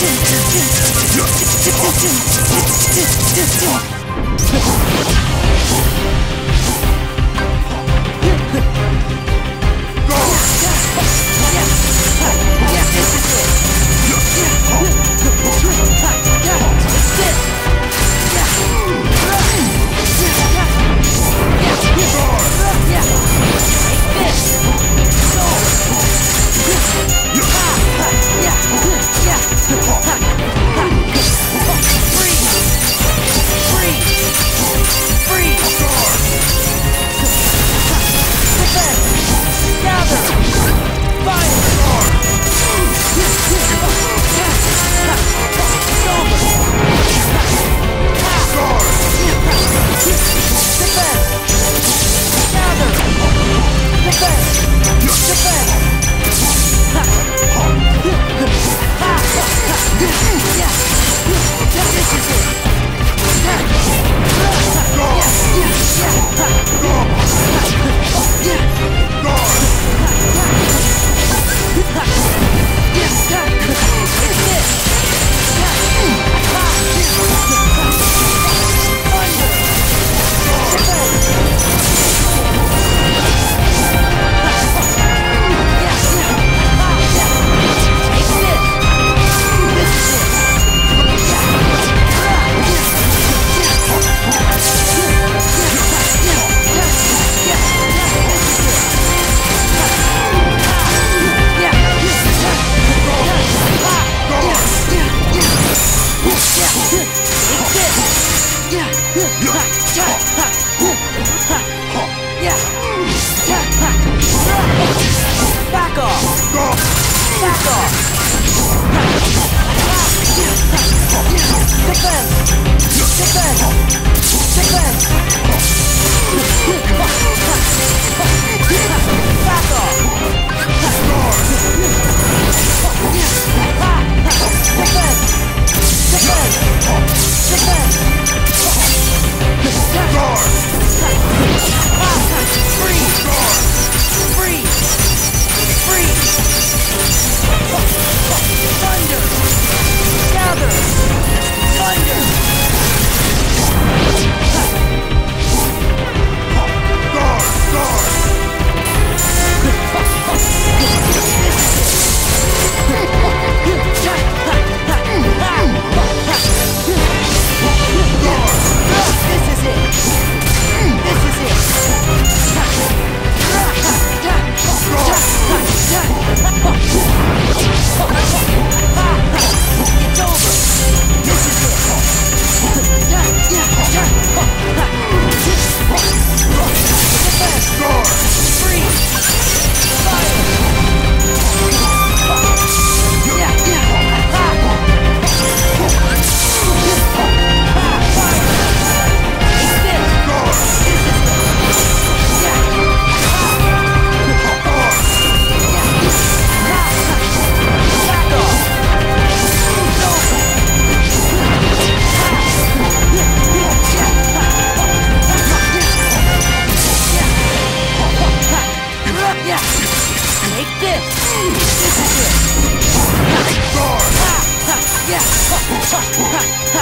Oh, my God. sequence sequence sequence Yeah!